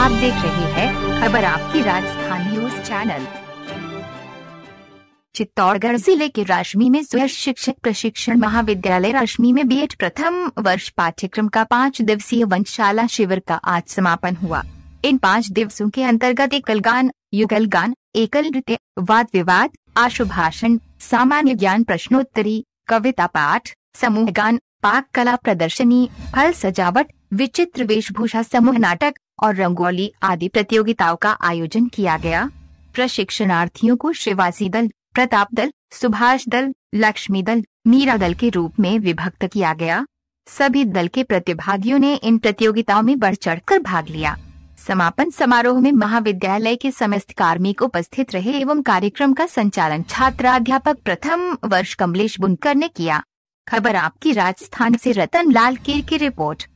आप देख रहे हैं खबर आपकी राजस्थान न्यूज़ चैनल। चित्तौड़गढ़ ज़िले के राशमी में स्वयं शिक्षक प्रशिक्षण महाविद्यालय राशमी में बीएड प्रथम वर्ष पाठ्यक्रम का पाँच दिवसीय वंशशाला शिविर का आज समापन हुआ। इन पाँच दिवसों के अंतर्गत एकल गान युगल गान एकल नृत्य, वाद विवाद, आशुभाषण, सामान्य ज्ञान प्रश्नोत्तरी, कविता पाठ, समूह गान, पाक कला प्रदर्शनी, फल सजावट, विचित्र वेशभूषा समूह नाटक और रंगोली आदि प्रतियोगिताओं का आयोजन किया गया। प्रशिक्षणार्थियों को शिवासी दल, प्रताप दल, सुभाष दल, लक्ष्मी दल, मीरा दल के रूप में विभक्त किया गया। सभी दल के प्रतिभागियों ने इन प्रतियोगिताओं में बढ़ चढ़कर भाग लिया। समापन समारोह में महाविद्यालय के समस्त कार्मिक उपस्थित रहे एवं कार्यक्रम का संचालन छात्राध्यापक प्रथम वर्ष कमलेश बुनकर ने किया। खबर आपकी राजस्थान से रतन लाल कीर की रिपोर्ट।